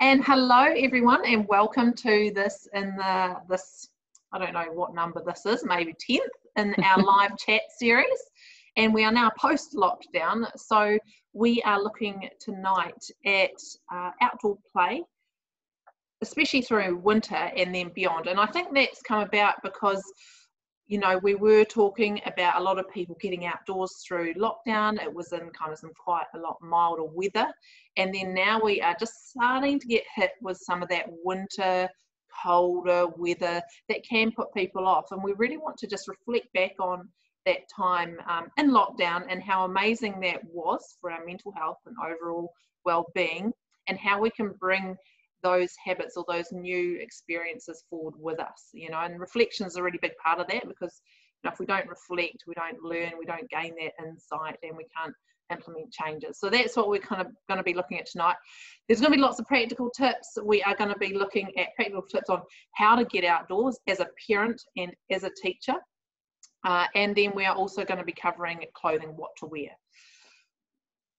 And hello everyone and welcome to this in the this I don't know what number this is, maybe 10th in our live chat series. And we are now post lockdown, so we are looking tonight at uh, outdoor play, especially through winter and then beyond. And I think that's come about because you know, we were talking about a lot of people getting outdoors through lockdown. It was in kind of some quite a lot milder weather. And then now we are just starting to get hit with some of that winter, colder weather that can put people off. And we really want to just reflect back on that time um, in lockdown and how amazing that was for our mental health and overall well-being and how we can bring those habits or those new experiences forward with us you know and reflection is a really big part of that because you know, if we don't reflect we don't learn we don't gain that insight and we can't implement changes. So that's what we're kind of going to be looking at tonight. There's going to be lots of practical tips. We are going to be looking at practical tips on how to get outdoors as a parent and as a teacher. Uh, and then we are also going to be covering clothing what to wear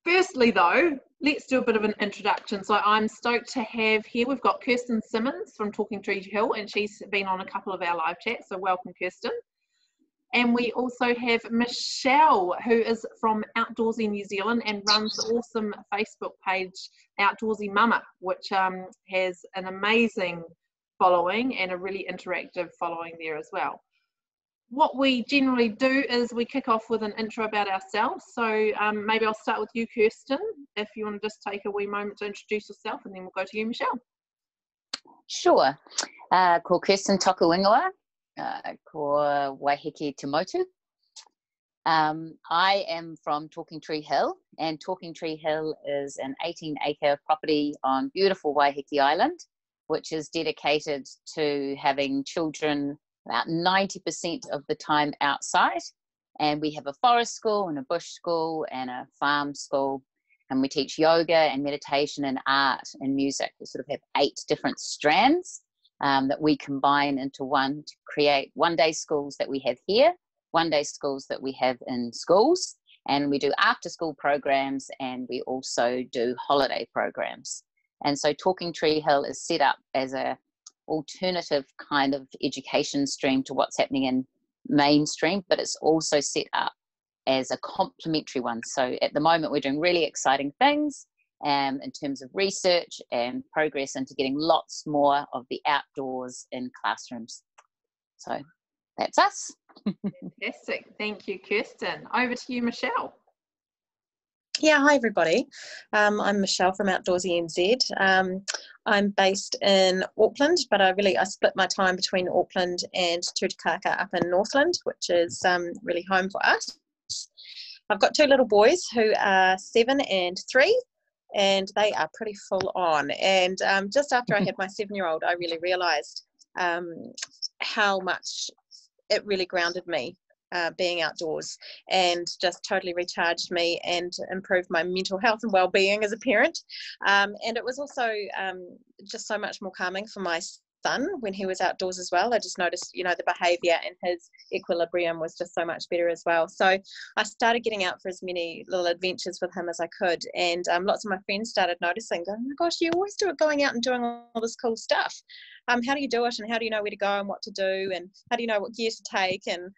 Firstly, though, let's do a bit of an introduction. So I'm stoked to have here, we've got Kirsten Simmons from Talking Tree Hill, and she's been on a couple of our live chats, so welcome, Kirsten. And we also have Michelle, who is from Outdoorsy New Zealand and runs the awesome Facebook page Outdoorsy Mama, which um, has an amazing following and a really interactive following there as well what we generally do is we kick off with an intro about ourselves. So um, maybe I'll start with you, Kirsten, if you want to just take a wee moment to introduce yourself, and then we'll go to you, Michelle. Sure. Uh, ko Kirsten Tokuingoa, uh, ko Waiheke Tumotu. Um, I am from Talking Tree Hill, and Talking Tree Hill is an 18 acre property on beautiful Waiheke Island, which is dedicated to having children about 90% of the time outside. And we have a forest school and a bush school and a farm school. And we teach yoga and meditation and art and music. We sort of have eight different strands um, that we combine into one to create one day schools that we have here, one day schools that we have in schools. And we do after school programs and we also do holiday programs. And so Talking Tree Hill is set up as a alternative kind of education stream to what's happening in mainstream, but it's also set up as a complementary one. So at the moment, we're doing really exciting things um, in terms of research and progress into getting lots more of the outdoors in classrooms. So that's us. Fantastic. Thank you, Kirsten. Over to you, Michelle. Yeah, hi everybody. Um, I'm Michelle from Outdoorsy NZ. Um, I'm based in Auckland, but I really I split my time between Auckland and Tutukaka up in Northland, which is um, really home for us. I've got two little boys who are seven and three, and they are pretty full on. And um, just after I had my seven-year-old, I really realised um, how much it really grounded me uh, being outdoors and just totally recharged me and improved my mental health and well-being as a parent. Um, and it was also um, just so much more calming for my son when he was outdoors as well. I just noticed you know the behavior and his equilibrium was just so much better as well. So i started getting out for as many little adventures with him as i could and um, lots of my friends started noticing going oh my gosh you always do it going out and doing all this cool stuff. Um, how do you do it and how do you know where to go and what to do and how do you know what gear to take? And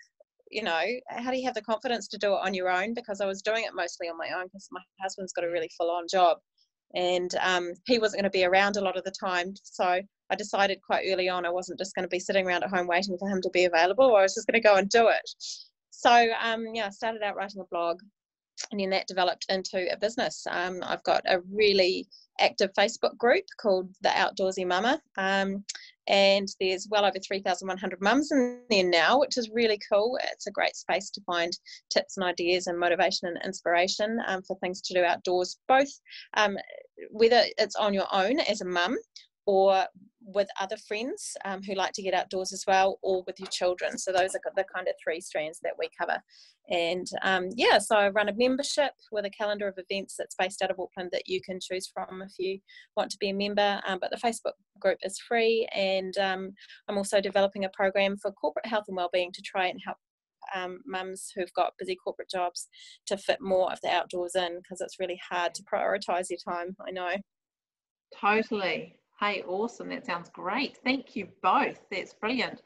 you know, how do you have the confidence to do it on your own? Because I was doing it mostly on my own because my husband's got a really full on job and um, he wasn't going to be around a lot of the time. So I decided quite early on I wasn't just going to be sitting around at home waiting for him to be available. I was just going to go and do it. So um, yeah, I started out writing a blog and then that developed into a business. Um, I've got a really active Facebook group called the Outdoorsy Mama. Um, and there's well over 3,100 mums in there now, which is really cool. It's a great space to find tips and ideas and motivation and inspiration um, for things to do outdoors, both um, whether it's on your own as a mum or with other friends um, who like to get outdoors as well, or with your children. So those are the kind of three strands that we cover. And um, yeah, so I run a membership with a calendar of events that's based out of Auckland that you can choose from if you want to be a member. Um, but the Facebook group is free, and um, I'm also developing a program for corporate health and wellbeing to try and help um, mums who've got busy corporate jobs to fit more of the outdoors in because it's really hard to prioritize your time. I know. Totally. Hey, awesome. That sounds great. Thank you both. That's brilliant.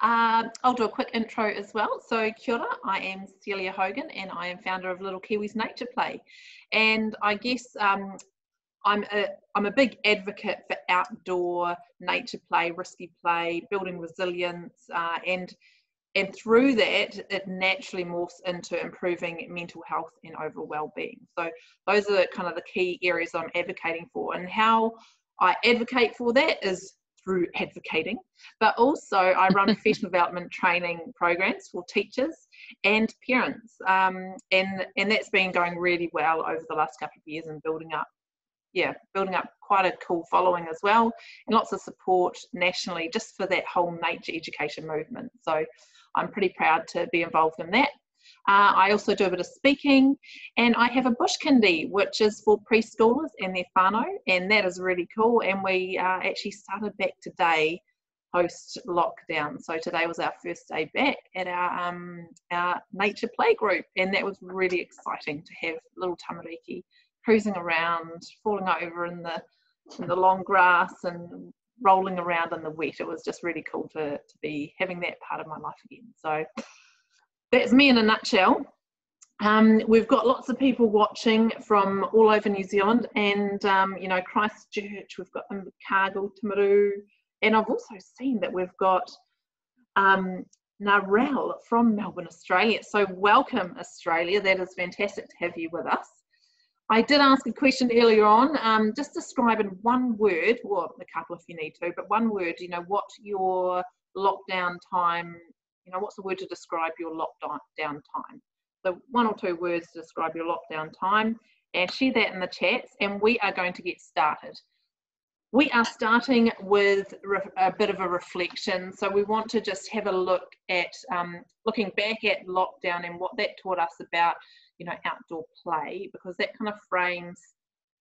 Um, I'll do a quick intro as well. So, kia ora, I am Celia Hogan and I am founder of Little Kiwis Nature Play. And I guess um, I'm a, I'm a big advocate for outdoor nature play, risky play, building resilience, uh, and and through that, it naturally morphs into improving mental health and overall well-being. So those are kind of the key areas I'm advocating for, and how I advocate for that is through advocating, but also I run professional development training programs for teachers and parents, um, and and that's been going really well over the last couple of years and building up, yeah, building up quite a cool following as well, and lots of support nationally just for that whole nature education movement. So I'm pretty proud to be involved in that. Uh, I also do a bit of speaking, and I have a bush kindy, which is for preschoolers and their whānau, and that is really cool. And we uh, actually started back today post lockdown. So today was our first day back at our um, our nature play group, and that was really exciting to have little tamariki cruising around, falling over in the in the long grass and rolling around in the wet. It was just really cool to, to be having that part of my life again. So that's me in a nutshell. Um, we've got lots of people watching from all over New Zealand and, um, you know, Christchurch, we've got Invercargill, Timaru, and I've also seen that we've got um, Narelle from Melbourne, Australia. So welcome, Australia. That is fantastic to have you with us. I did ask a question earlier on. Um, just describe in one word, or a couple if you need to, but one word. You know what your lockdown time. You know what's the word to describe your lockdown time. So one or two words to describe your lockdown time, and share that in the chats. And we are going to get started. We are starting with a bit of a reflection. So we want to just have a look at um, looking back at lockdown and what that taught us about you know outdoor play because that kind of frames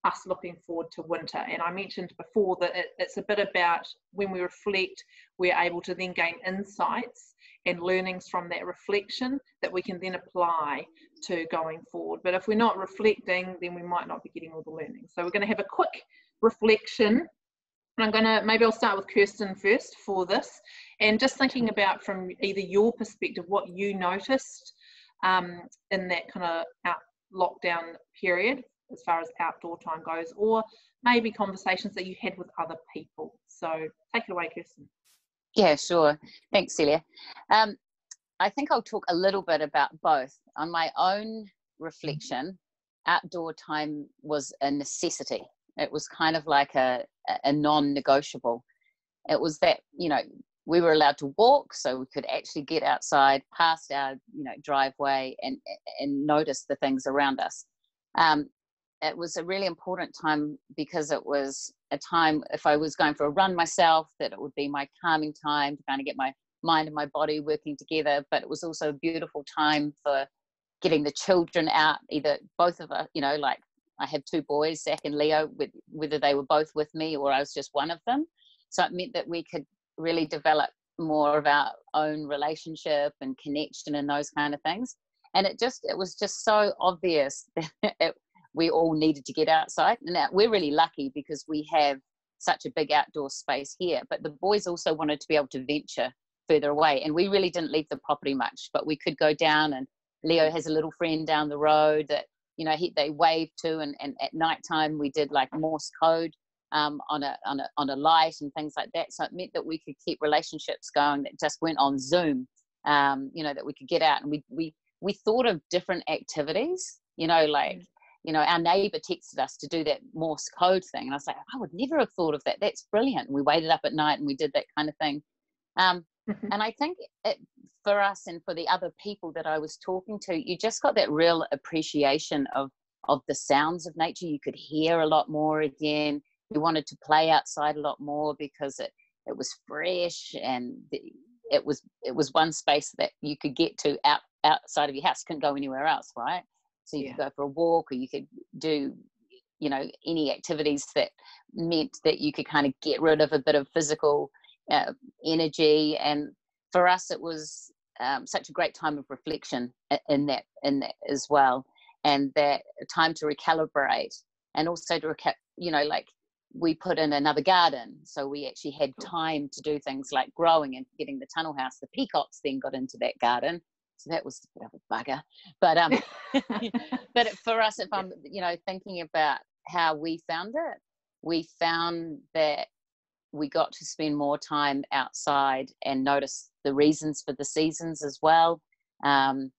us looking forward to winter and i mentioned before that it, it's a bit about when we reflect we're able to then gain insights and learnings from that reflection that we can then apply to going forward but if we're not reflecting then we might not be getting all the learning so we're going to have a quick reflection and I'm going to maybe I'll start with Kirsten first for this, and just thinking about from either your perspective what you noticed um, in that kind of out lockdown period as far as outdoor time goes, or maybe conversations that you had with other people. So take it away, Kirsten. Yeah, sure. Thanks, Celia. Um, I think I'll talk a little bit about both. On my own reflection, outdoor time was a necessity. It was kind of like a, a non negotiable. It was that, you know, we were allowed to walk so we could actually get outside past our you know driveway and and notice the things around us um, it was a really important time because it was a time if i was going for a run myself that it would be my calming time to kind of get my mind and my body working together. But it was also a beautiful time for getting the children out either both of us you know like i have two boys zach and leo with, whether they were both with me or i was just one of them. So it meant that we could really develop more of our own relationship and connection and those kind of things. And it just it was just so obvious that it, we all needed to get outside and we're really lucky because we have such a big outdoor space here but the boys also wanted to be able to venture further away and we really didn't leave the property much but we could go down and leo has a little friend down the road that you know he, they waved to and, and at night time we did like morse code um, on a on a on a light and things like that. So it meant that we could keep relationships going that just went on Zoom. Um, you know that we could get out and we we we thought of different activities. You know, like. You know, our neighbour texted us to do that Morse code thing, and I was like, I would never have thought of that. That's brilliant. And we waited up at night and we did that kind of thing. Um, mm-hmm. and I think it, for us and for the other people that I was talking to, you just got that real appreciation of of the sounds of nature. You could hear a lot more again You wanted to play outside a lot more because it it was fresh and the, it was it was one space that you could get to out outside of your house couldn't go anywhere else right so you yeah. could go for a walk or you could do you know any activities that meant that you could kind of get rid of a bit of physical uh, energy and for us it was um, such a great time of reflection in that in that as well and that time to recalibrate and also to reca- you know like we put in another garden. So we actually had time to do things like growing and getting the tunnel house. The peacocks then got into that garden. So that was a bit of a bugger. But um but for us, if I'm, you know, thinking about how we found it, we found that we got to spend more time outside and notice the reasons for the seasons as well. Um,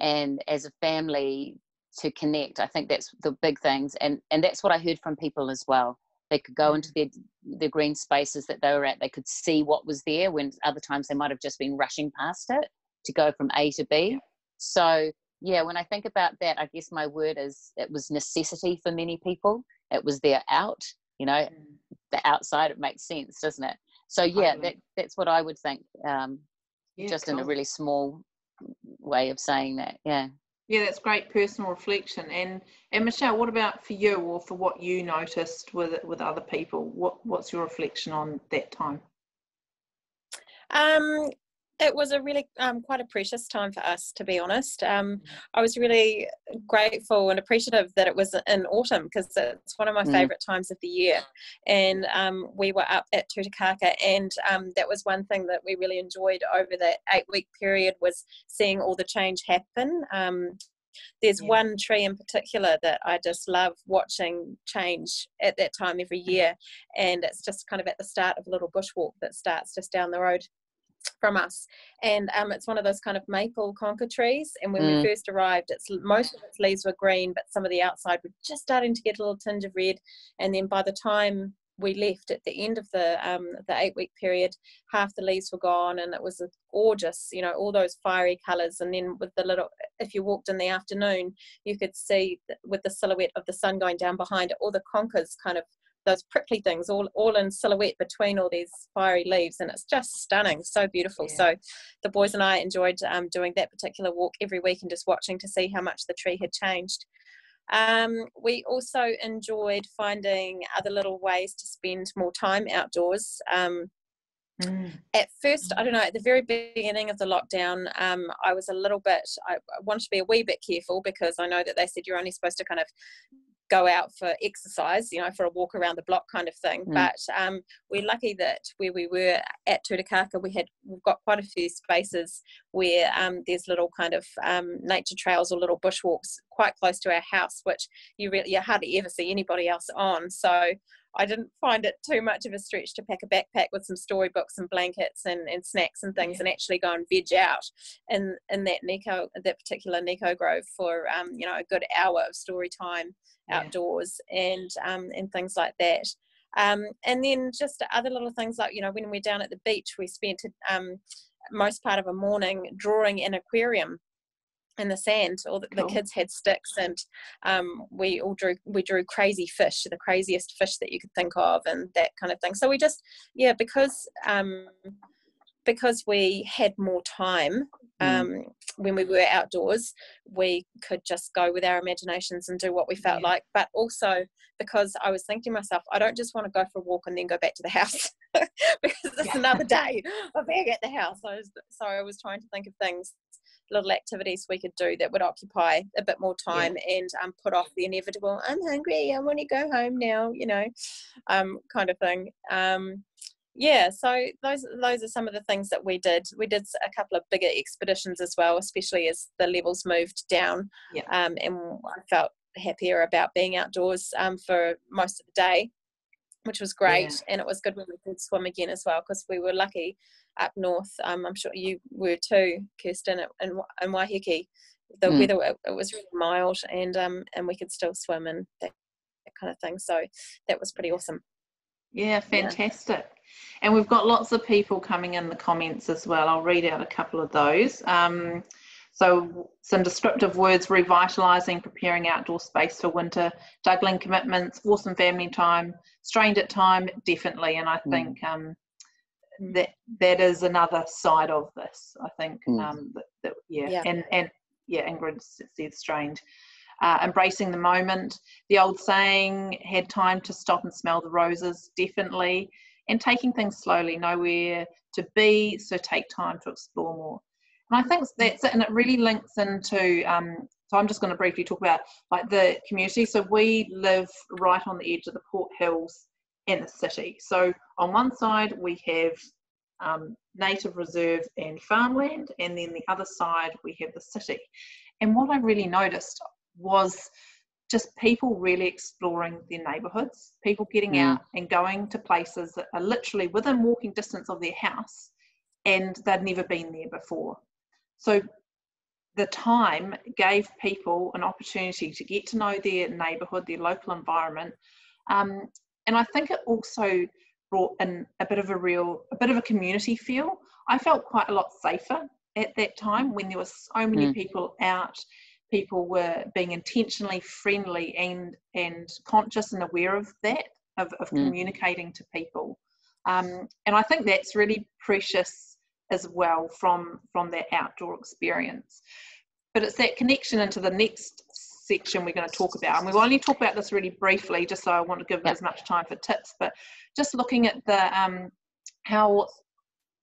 and as a family to connect, I think that's the big things. And and that's what I heard from people as well. They could go into mm. their the green spaces that they were at. They could see what was there when other times they might have just been rushing past it to go from A to B. So yeah, when I think about that, I guess my word is it was necessity for many people. It was their out, you know, mm. the outside. It makes sense, doesn't it? So yeah, that that's what I would think. Um, yeah, just cool. in a really small way of saying that. Yeah. Yeah, that's great personal reflection. And and Michelle, what about for you, or for what you noticed with with other people? What what's your reflection on that time? Um, it was a really um, quite a precious time for us, to be honest. Um, I was really grateful and appreciative that it was in autumn because it's one of my mm. favourite times of the year. And um, we were up at Tutukaka, and um, that was one thing that we really enjoyed over that eight week period was seeing all the change happen. Um, there's yeah. one tree in particular that I just love watching change at that time every year, and it's just kind of at the start of a little bushwalk that starts just down the road from us. And um, it's one of those kind of maple conker trees and when mm. we first arrived it's most of its leaves were green but some of the outside were just starting to get a little tinge of red. And then by the time we left at the end of the um, the eight week period half the leaves were gone and it was gorgeous you know all those fiery colors and then with the little if you walked in the afternoon you could see with the silhouette of the sun going down behind it all the conkers kind of those prickly things all, all in silhouette between all these fiery leaves and it's just stunning so beautiful yeah. so the boys and i enjoyed um, doing that particular walk every week and just watching to see how much the tree had changed um, we also enjoyed finding other little ways to spend more time outdoors um, Mm. At first, I don't know, at the very beginning of the lockdown, um, I was a little bit, I, I wanted to be a wee bit careful because I know that they said you're only supposed to kind of go out for exercise, you know, for a walk around the block kind of thing. Mm. But um, we're lucky that where we were at Tutukaka, we had we've got quite a few spaces where um, there's little kind of um, nature trails or little bushwalks quite close to our house, which you really you hardly ever see anybody else on. So I didn't find it too much of a stretch to pack a backpack with some storybooks and blankets and, and snacks and things yeah. and actually go and veg out in, in that nikau, that particular nikau Grove for, um, you know, a good hour of story time outdoors yeah. and, um, and things like that. Um, and then just other little things like, you know, when we're down at the beach, we spent um, most part of a morning drawing an aquarium in the sand. All the, cool. the kids had sticks, and um, we all drew we drew crazy fish, the craziest fish that you could think of, and that kind of thing. So we just yeah, because um, because we had more time mm. um, mm. when we were outdoors, we could just go with our imaginations and do what we felt yeah. like. But also because I was thinking to myself, I don't just want to go for a walk and then go back to the house because it's yeah. another day of being at the house. So I, was, so I was trying to think of things little activities we could do that would occupy a bit more time yeah. and um, put off the inevitable i'm hungry i want to go home now you know um, kind of thing um, yeah so those those are some of the things that we did we did a couple of bigger expeditions as well especially as the levels moved down yeah. um, and i felt happier about being outdoors um, for most of the day which was great yeah. and it was good when we could swim again as well because we were lucky up north. Um, I'm sure you were too, Kirsten, and and Waiheke. The mm. weather it, it, was really mild, and um, and we could still swim and that, that kind of thing. So that was pretty awesome. Yeah, fantastic. Yeah. And we've got lots of people coming in the comments as well. I'll read out a couple of those. Um, so some descriptive words, revitalising, preparing outdoor space for winter, juggling commitments, awesome family time, strained at time, definitely. And I mm. think um, that that is another side of this. I think mm. um, that, that yeah. yeah. and and yeah, Ingrid said strained. Uh, embracing the moment. The old saying, had time to stop and smell the roses, definitely. And taking things slowly, nowhere to be, so take time to explore more. And I think that's it, and it really links into. Um, so I'm just going to briefly talk about like the community. So we live right on the edge of the Port Hills and the city. So on one side we have um, native reserve and farmland, and then the other side we have the city. And what I really noticed was just people really exploring their neighbourhoods, people getting mm. out and going to places that are literally within walking distance of their house and they'd never been there before. So the time gave people an opportunity to get to know their neighbourhood, their local environment. Um, and I think it also brought in a bit of a real, a bit of a community feel. I felt quite a lot safer at that time when there were so many mm. people out. People were being intentionally friendly and and conscious and aware of that, of, of mm. communicating to people. Um, and I think that's really precious as well from from that outdoor experience. But it's that connection into the next section we're going to talk about. And we'll only talk about this really briefly, just so I want to give yep. as much time for tips. But just looking at the um, how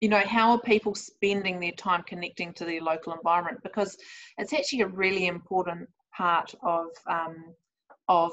you know how are people spending their time connecting to their local environment because it's actually a really important part of um, of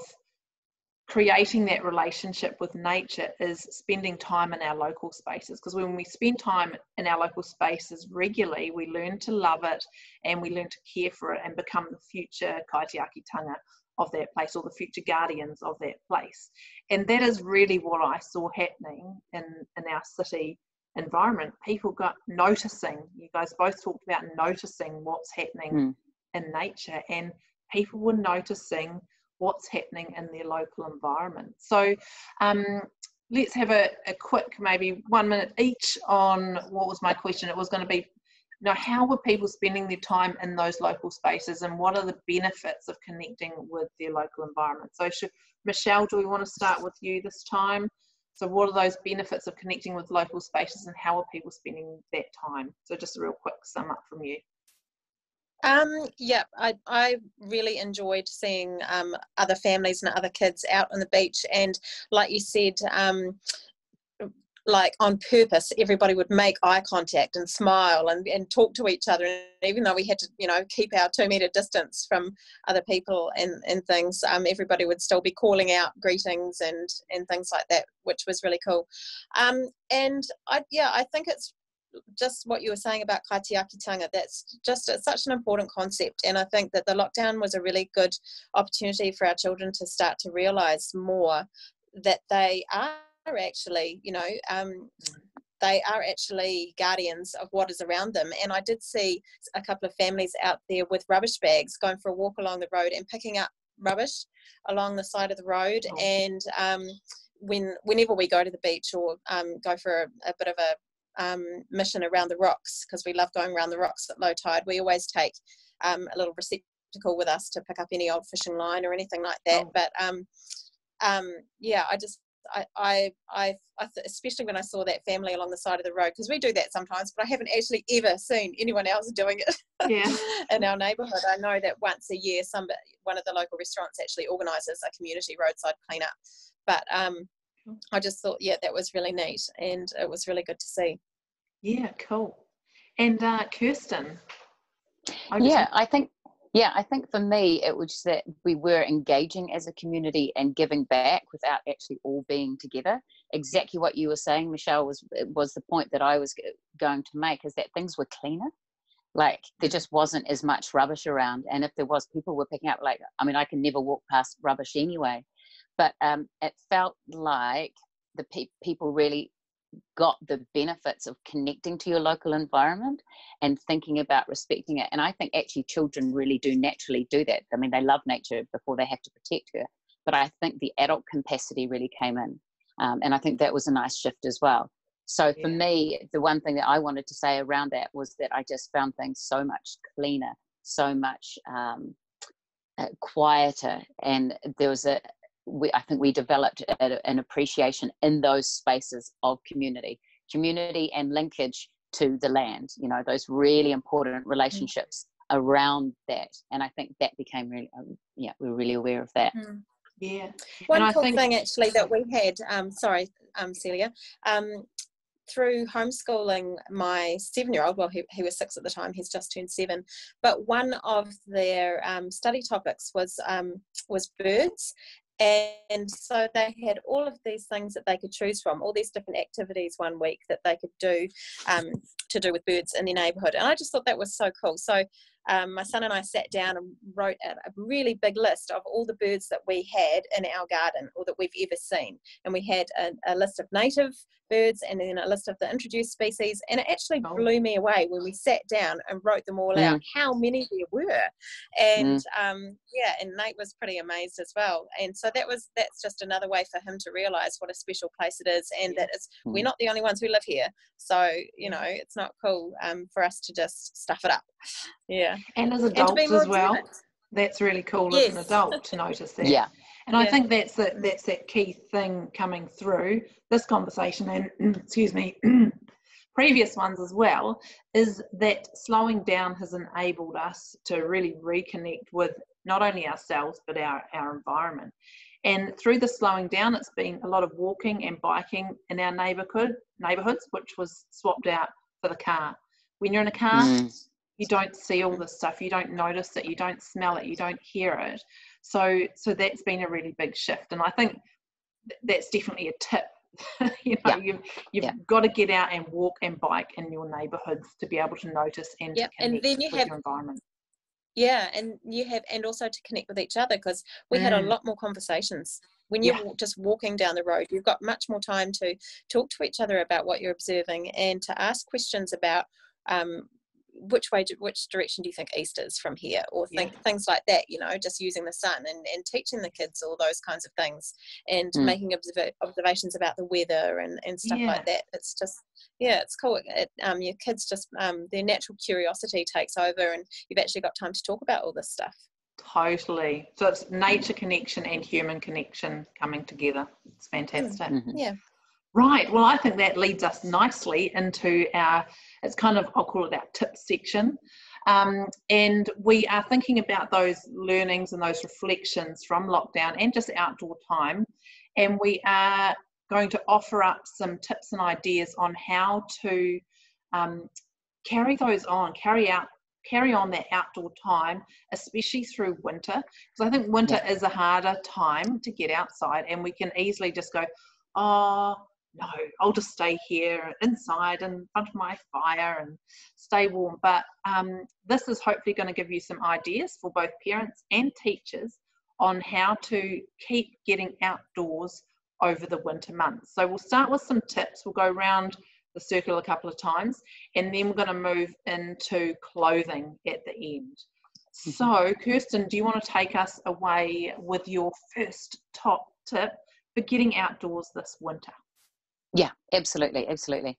creating that relationship with nature is spending time in our local spaces because when we spend time in our local spaces regularly we learn to love it and we learn to care for it and become the future kaitiakitanga of that place or the future guardians of that place and that is really what i saw happening in in our city environment people got noticing you guys both talked about noticing what's happening mm. in nature and people were noticing what's happening in their local environment. So um, let's have a, a, quick, maybe one minute each on what was my question. It was going to be, you know, how were people spending their time in those local spaces and what are the benefits of connecting with their local environment? So should, Michelle, do we want to start with you this time? So what are those benefits of connecting with local spaces and how are people spending that time? So just a real quick sum up from you. Um, yeah, I, I really enjoyed seeing um, other families and other kids out on the beach. And like you said, um, like on purpose, everybody would make eye contact and smile and, and talk to each other. And even though we had to, you know, keep our two meter distance from other people and, and things, um, everybody would still be calling out greetings and, and things like that, which was really cool. Um, and I, yeah, I think it's just what you were saying about kaitiakitanga, that's just such an important concept. And I think that the lockdown was a really good opportunity for our children to start to realize more that they are actually, you know, um, they are actually guardians of what is around them. And I did see a couple of families out there with rubbish bags going for a walk along the road and picking up rubbish along the side of the road. Oh. And um, when whenever we go to the beach or um, go for a, a, bit of a um, mission around the rocks because we love going around the rocks at low tide. We always take um, a little receptacle with us to pick up any old fishing line or anything like that. Oh. But um, um, yeah, I just I, I, I, I especially when I saw that family along the side of the road, because we do that sometimes, but I haven't actually ever seen anyone else doing it yeah. in our neighbourhood. I know that once a year, some one of the local restaurants actually organises a community roadside cleanup. But um, I just thought, yeah, that was really neat and it was really good to see. Yeah, cool. And uh, Kirsten? I yeah, I think yeah, I think for me it was that we were engaging as a community and giving back without actually all being together. Exactly what you were saying, Michelle, was was the point that I was going to make is that things were cleaner. Like there just wasn't as much rubbish around, and if there was, people were picking up. Like I mean, I can never walk past rubbish anyway, but um, it felt like the pe- people really got the benefits of connecting to your local environment and thinking about respecting it. And I think actually children really do naturally do that. I mean, they love nature before they have to protect her. But I think the adult capacity really came in. Um, and I think that was a nice shift as well. So for yeah. me, the one thing that I wanted to say around that was that I just found things so much cleaner, so much um, uh, quieter, and there was a, we, I think we developed a, an appreciation in those spaces of community, community and linkage to the land. You know, those really important mm. relationships mm. around that, and I think that became really, um, yeah, we were really aware of that. Mm. Yeah. One and cool think, thing actually that we had, um, sorry, um, Celia, um, through homeschooling my seven year old, well, he, he was six at the time, he's just turned seven, but one of their um, study topics was, um, was birds and so they had all of these things that they could choose from all these different activities one week that they could do um, to do with birds in their neighborhood and i just thought that was so cool so um, my son and I sat down and wrote a, a, really big list of all the birds that we had in our garden or that we've ever seen. And we had a, a list of native birds and then a list of the introduced species. And it actually oh. blew me away when we sat down and wrote them all mm. out, how many there were. And mm. um, yeah, and Nate was pretty amazed as well. And so that was that's just another way for him to realize what a special place it is and that it's mm. we're not the only ones who live here. So, you know, it's not cool um, for us to just stuff it up. Yeah. And as adults and as well. That's really cool yes. as an adult to notice that. Yeah. And yeah. I think that's the, that's that key thing coming through this conversation and excuse me, previous ones as well, is that slowing down has enabled us to really reconnect with not only ourselves but our, our environment. And through the slowing down, it's been a lot of walking and biking in our neighborhood neighborhoods, which was swapped out for the car. When you're in a car, mm. you don't see all this stuff, you don't notice it, you don't smell it, you don't hear it. So so that's been a really big shift. And I think that's definitely a tip. you know, yeah. you've you've yeah. got to get out and walk and bike in your neighborhoods to be able to notice and yeah. and then you have your environment yeah and you have and also to connect with each other because we mm. had a mm. lot more conversations when you're yeah. just walking down the road you've got much more time to talk to each other about what you're observing and to ask questions about um, which way which direction do you think east is from here? Or think yeah. things like that you know just using the sun and, and teaching the kids all those kinds of things and mm. making observ- observations about the weather and, and stuff yeah. like that. It's just yeah it's cool. It, um, your kids just um, their natural curiosity takes over and you've actually got time to talk about all this stuff. Totally. So it's nature connection and human connection coming together. It's fantastic. Mm-hmm. yeah Right. Well, I think that leads us nicely into our, it's kind of, I'll call it our tip section. Um, and we are thinking about those learnings and those reflections from lockdown and just outdoor time. And we are going to offer up some tips and ideas on how to um, carry those on, carry out carry on that outdoor time, especially through winter. Because I think winter yeah. is a harder time to get outside, and we can easily just go, oh, no, I'll just stay here inside in front of my fire and stay warm. But um, this is hopefully going to give you some ideas for both parents and teachers on how to keep getting outdoors over the winter months. So we'll start with some tips. We'll go around the circle a couple of times and then we're going to move into clothing at the end. Mm-hmm. So, Kirsten, do you want to take us away with your first top tip for getting outdoors this winter? Yeah, absolutely, absolutely.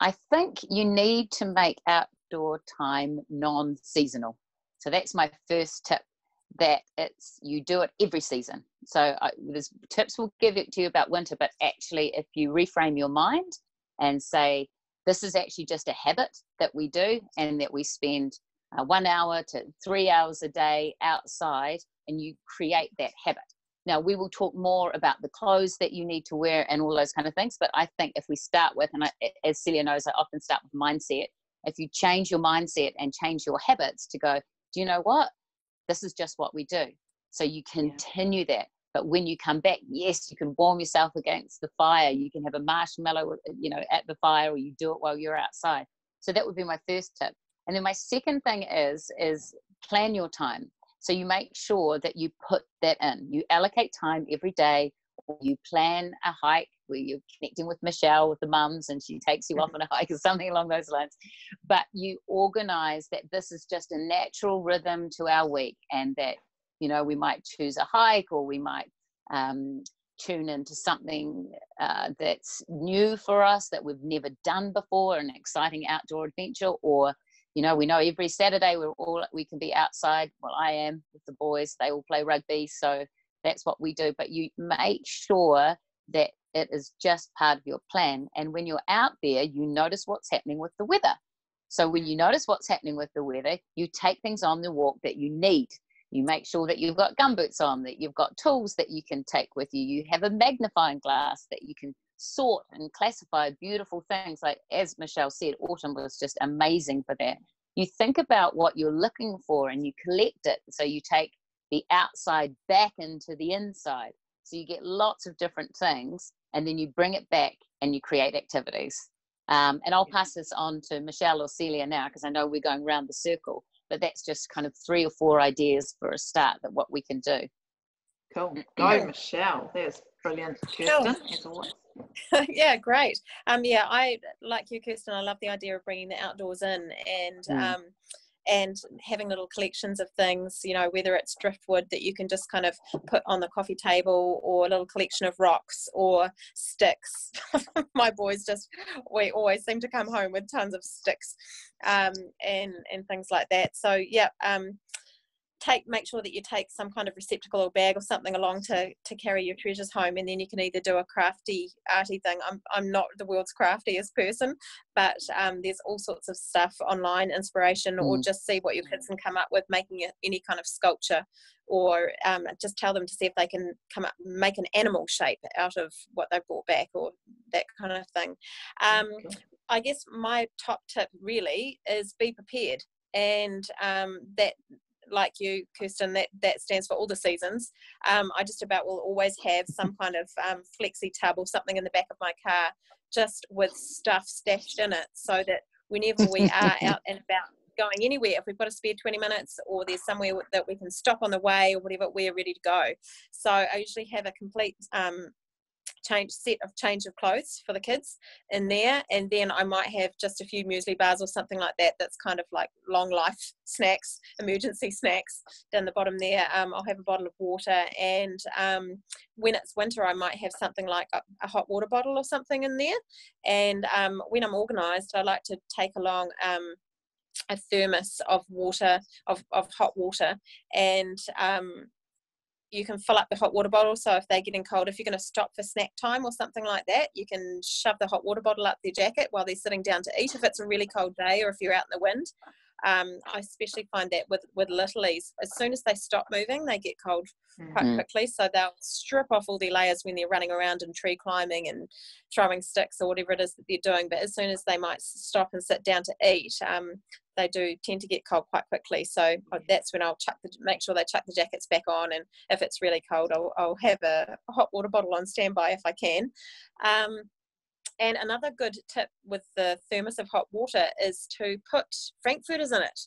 I think you need to make outdoor time non-seasonal. So that's my first tip. That it's you do it every season. So I, there's tips we'll give it to you about winter, but actually, if you reframe your mind and say this is actually just a habit that we do, and that we spend uh, one hour to three hours a day outside, and you create that habit. Now, we will talk more about the clothes that you need to wear and all those kind of things. But I think if we start with, and I, as Celia knows, I often start with mindset. If you change your mindset and change your habits to go, do you know what? This is just what we do. So you continue that. But when you come back, yes, you can warm yourself against the fire. You can have a marshmallow, uh, you know, at the fire, or you do it while you're outside. So that would be my first tip. And then my second thing is is plan your time. So you make sure that you put that in. You allocate time every day. You plan a hike where you're connecting with Michelle, with the mums, and she takes you off on a hike or something along those lines. But you organize that this is just a natural rhythm to our week, and that you know we might choose a hike or we might um, tune into something uh, that's new for us that we've never done before, an exciting outdoor adventure, or you know we know every saturday we're all we can be outside. Well i am with the boys. They all play rugby so that's what we do. But you make sure that it is just part of your plan. And when you're out there you notice what's happening with the weather. So when you notice what's happening with the weather you take things on the walk that you need. You make sure that you've got gumboots on that you've got tools that you can take with you. You have a magnifying glass that you can sort and classify beautiful things. Like as Michelle said, autumn was just amazing for that. You think about what you're looking for and you collect it. So you take the outside back into the inside. So you get lots of different things, and then you bring it back and you create activities. Um, and I'll pass this on to Michelle or Celia now because I know we're going around the circle. But that's just kind of three or four ideas for a start that what we can do. Cool. Go, Michelle. That's brilliant. Kirsten, as always. yeah, great. Um, yeah, I like you, Kirsten. I love the idea of bringing the outdoors in and mm. um, and having little collections of things. You know, whether it's driftwood that you can just kind of put on the coffee table, or a little collection of rocks or sticks. My boys just we always seem to come home with tons of sticks um, and and things like that. So yeah. Um, take make sure that you take some kind of receptacle or bag or something along to to carry your treasures home and then you can either do a crafty arty thing i'm, I'm not the world's craftiest person but um, there's all sorts of stuff online inspiration mm. or just see what your kids can come up with making a, any kind of sculpture or um, just tell them to see if they can come up make an animal shape out of what they've brought back or that kind of thing um, okay. i guess my top tip really is be prepared and um, that like you, Kirsten, that, that stands for all the seasons. Um, I just about will always have some kind of um, flexi tub or something in the back of my car just with stuff stashed in it so that whenever we are out and about going anywhere, if we've got a spare 20 minutes or there's somewhere that we can stop on the way or whatever, we're ready to go. So I usually have a complete um, change set of change of clothes for the kids in there. And then i might have just a few muesli bars or something like that. That's kind of like long life snacks emergency snacks down the bottom there. Um, i'll have a bottle of water and um, when it's winter i might have something like a, a hot water bottle or something in there. And um, when i'm organized i like to take along um, a thermos of water of, of hot water and um, you can fill up the hot water bottle. So if they're getting cold, if you're going to stop for snack time or something like that, you can shove the hot water bottle up their jacket while they're sitting down to eat. If it's a really cold day or if you're out in the wind, um, I especially find that with with littlies, as soon as they stop moving, they get cold quite mm-hmm. quickly. So they'll strip off all their layers when they're running around and tree climbing and throwing sticks or whatever it is that they're doing. But as soon as they might stop and sit down to eat, um, they do tend to get cold quite quickly. So that's when I'll chuck the, make sure they chuck the jackets back on. And if it's really cold, I'll, I'll have a hot water bottle on standby if I can. Um, and another good tip with the thermos of hot water is to put frankfurters in it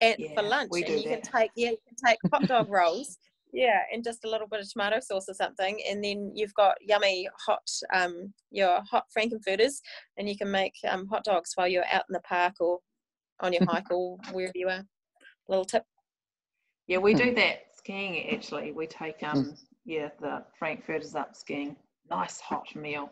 and yeah, for lunch. and you that. can take yeah, you can take hot dog rolls. Yeah, and just a little bit of tomato sauce or something, and then you've got yummy hot um your hot frankfurters, and you can make um, hot dogs while you're out in the park or on your hike or wherever you are. Little tip. Yeah, we do that skiing actually. We take um hmm. yeah the frankfurters up skiing. Nice hot meal.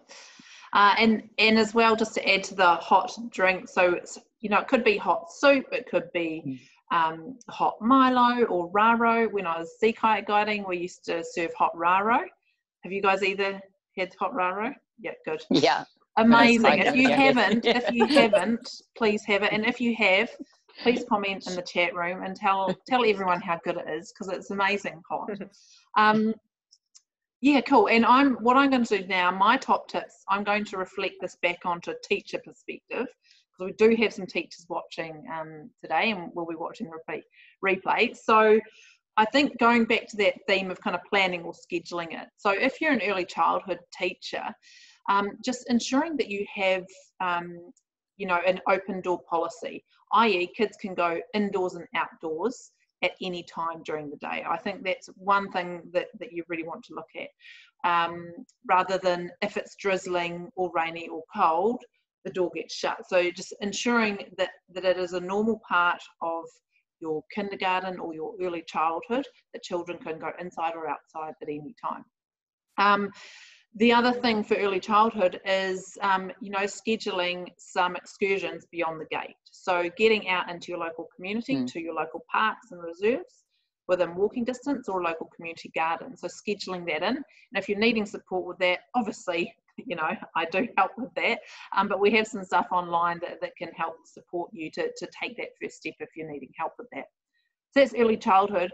Uh, and and as well, just to add to the hot drink, so it's you know it could be hot soup, it could be hmm. um, hot Milo or raro. When I was sea kayak guiding, we used to serve hot raro. Have you guys either had hot raro? Yeah, good. Yeah. Amazing. If you haven't, if you haven't, please have it. And if you have, please comment in the chat room and tell tell everyone how good it is because it's amazing hot. Um, yeah, cool. And I'm what I'm going to do now. My top tips. I'm going to reflect this back onto teacher perspective because we do have some teachers watching um, today, and we'll be watching repeat replay. So I think going back to that theme of kind of planning or scheduling it. So if you're an early childhood teacher, um, just ensuring that you have um, you know an open door policy, i.e., kids can go indoors and outdoors at any time during the day. I think that's one thing that, that you really want to look at. Um, rather than if it's drizzling or rainy or cold, the door gets shut. So just ensuring that, that it is a normal part of your kindergarten or your early childhood that children can go inside or outside at any time. Um, the other thing for early childhood is, um, you know, scheduling some excursions beyond the gate. So getting out into your local community, mm. to your local parks and reserves within walking distance or local community gardens. So scheduling that in. And if you're needing support with that, obviously, you know, I do help with that. Um, but we have some stuff online that, that can help support you to, to take that first step if you're needing help with that. So that's early childhood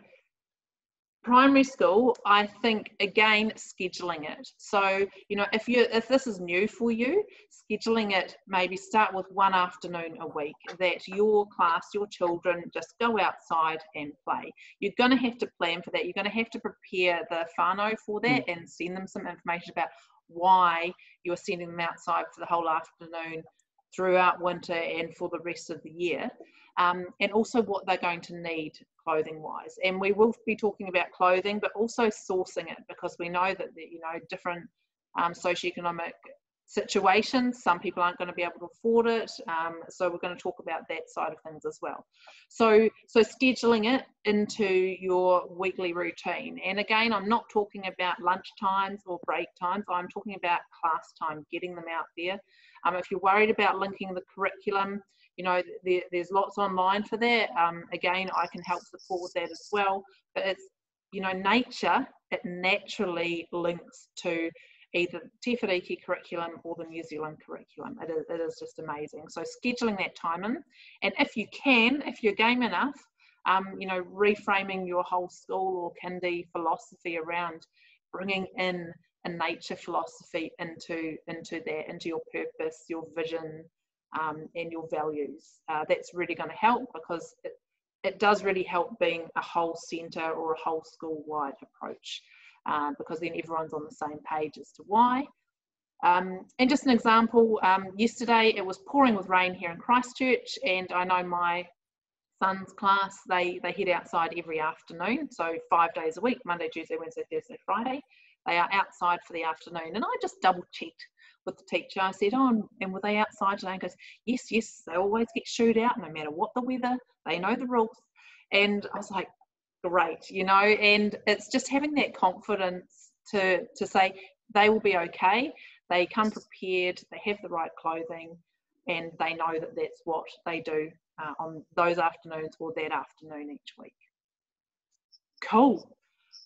primary school i think again scheduling it. So you know if you if this is new for you scheduling it maybe start with one afternoon a week that your class your children just go outside and play. You're going to have to plan for that. You're going to have to prepare the whānau for that mm. and send them some information about why you're sending them outside for the whole afternoon throughout winter and for the rest of the year um, and also what they're going to need clothing wise. And we will be talking about clothing, but also sourcing it because we know that you know different um, socioeconomic situations. Some people aren't going to be able to afford it, um, so we're going to talk about that side of things as well. So, so scheduling it into your weekly routine. And again, I'm not talking about lunch times or break times. I'm talking about class time, getting them out there. Um, if you're worried about linking the curriculum, you know, there, there's lots online for that. Um, again, I can help support that as well. But it's, you know, nature, it naturally links to either Te Whāriki curriculum or the New Zealand curriculum. It is, it is just amazing. So scheduling that time in, and if you can, if you're game enough, um, you know, reframing your whole school or kindy philosophy around bringing in a nature philosophy into into that, into your purpose, your vision, um, and your values. Uh, that's really going to help because it, it does really help being a whole centre or a whole school wide approach uh, because then everyone's on the same page as to why. Um, and just an example, um, yesterday it was pouring with rain here in Christchurch, and I know my son's class, they, they head outside every afternoon, so five days a week Monday, Tuesday, Wednesday, Thursday, Friday. They are outside for the afternoon, and I just double checked with the teacher. I said, Oh, and were they outside today? And goes, Yes, yes, they always get shooed out no matter what the weather. They know the rules. And I was like, Great, you know, and it's just having that confidence to to say they will be okay. They come prepared, they have the right clothing, and they know that that's what they do uh, on those afternoons or that afternoon each week. Cool.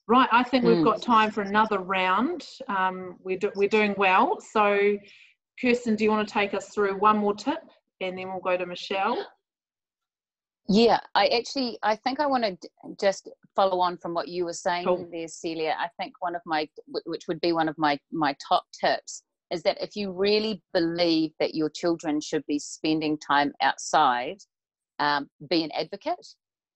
Right, I think we've got mm. time for another round. Um, we're, do, we're doing well. So, Kirsten, do you want to take us through one more tip and then we'll go to Michelle? Yeah, I actually, I think I want to just follow on from what you were saying cool. there, Celia. I think one of my, which would be one of my, my top tips, is that if you really believe that your children should be spending time outside, um, be an advocate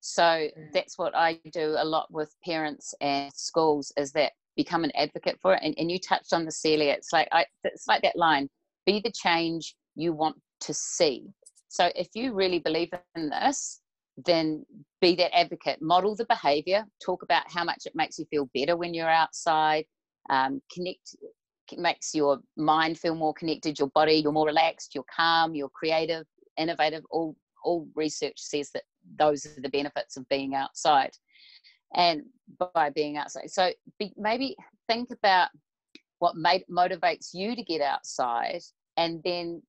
so mm. that's what I do a lot with parents and schools is that become an advocate for it. And, and you touched on the Celia. It's like I, it's like that line: "Be the change you want to see." So if you really believe in this, then be that advocate. Model the behavior. Talk about how much it makes you feel better when you're outside. Um, connect makes your mind feel more connected. Your body, you're more relaxed. You're calm. You're creative, innovative. All all research says that those are the benefits of being outside and by being outside. So be, maybe think about what made, motivates you to get outside and then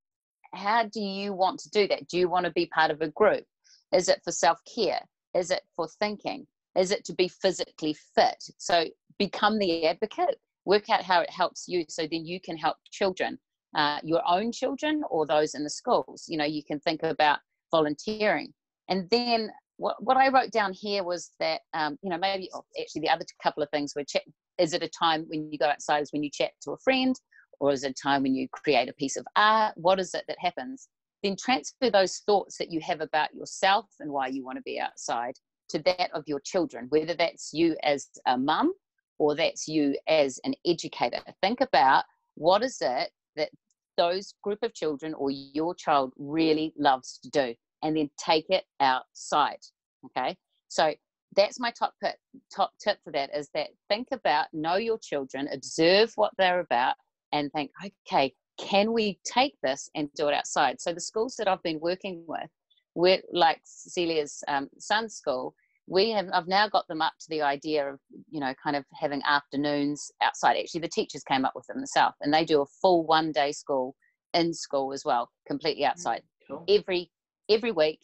how do you want to do that? Do you want to be part of a group? Is it for self-care? Is it for thinking? Is it to be physically fit? So become the advocate. Work out how it helps you so then you can help children uh, your own children or those in the schools. You know you can think about volunteering and then what, what I wrote down here was that, um, you know, maybe oh, actually the other couple of things were chat, is it a time when you go outside is when you chat to a friend or is it a time when you create a piece of art? What is it that happens? Then transfer those thoughts that you have about yourself and why you want to be outside to that of your children, whether that's you as a mum or that's you as an educator. Think about what is it that those group of children or your child really loves to do and then take it outside. Okay. So that's my top tip, top tip for that is that think about, know your children, observe what they're about, and think, okay, can we take this and do it outside? So the schools that I've been working with, we're like Celia's um, son's school, we have I've now got them up to the idea of you know kind of having afternoons outside. Actually, the teachers came up with them themselves, and they do a full one day school in school as well, completely outside. Cool. Every every week,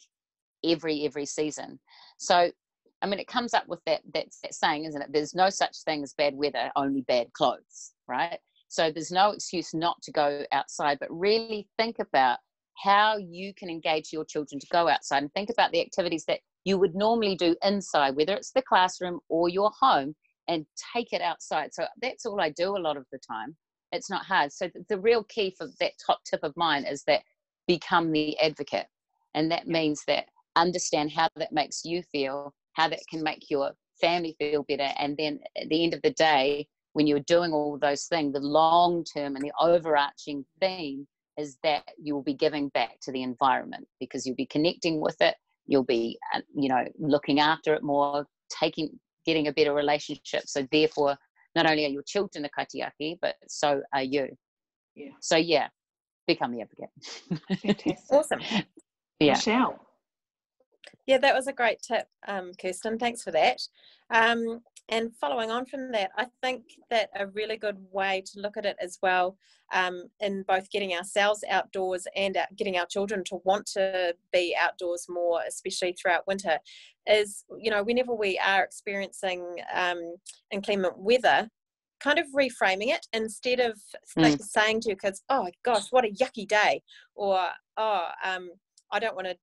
every every season. So I mean, it comes up with that, that that saying, isn't it? There's no such thing as bad weather, only bad clothes, right? So there's no excuse not to go outside, but really think about how you can engage your children to go outside and think about the activities that you would normally do inside, whether it's the classroom or your home, and take it outside. So that's all I do a lot of the time. It's not hard. So the, the real key for that top tip of mine is that become the advocate. And that means that understand how that makes you feel, how that can make your family feel better. And then at the end of the day, when you're doing all those things, the long term and the overarching theme is that you will be giving back to the environment because you'll be connecting with it. You'll be uh, you know looking after it more taking getting a better relationship. So therefore not only are your children the kaitiaki but so are you. Yeah. So yeah become the advocate. Fantastic. Awesome. Yeah michelle Yeah, that was a great tip, um, Kirsten. Thanks for that. Um, and following on from that, I think that a really good way to look at it as well, um, in both getting ourselves outdoors and out, getting our children to want to be outdoors more, especially throughout winter, is you know whenever we are experiencing um, inclement weather, kind of reframing it instead of th- saying to your kids, "Oh gosh, what a yucky day," or "Oh, um, I don't want to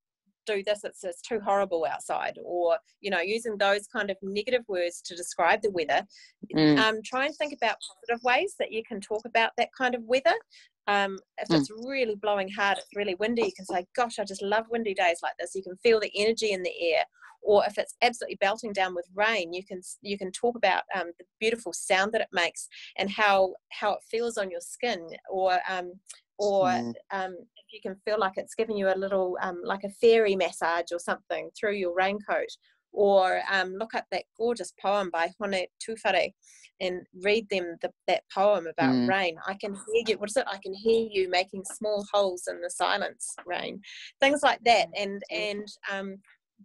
do this it's, it's too horrible outside or you know using those kind of negative words to describe the weather Mm. um, try and think about positive ways that you can talk about that kind of weather um, if Mm. it's really blowing hard it's really windy you can say gosh i just love windy days like this you can feel the energy in the air or if it's absolutely belting down with rain you can you can talk about um, the beautiful sound that it makes and how how it feels on your skin or um, or Mm. um, if you can feel like it's giving you a little um, like a fairy massage or something through your raincoat or um, look up that gorgeous poem by Hone Tuwhare and read them the, that poem about Mm. rain. I can hear you. What is it? I can hear you making small holes in the silence. Rain, things like that, and and um,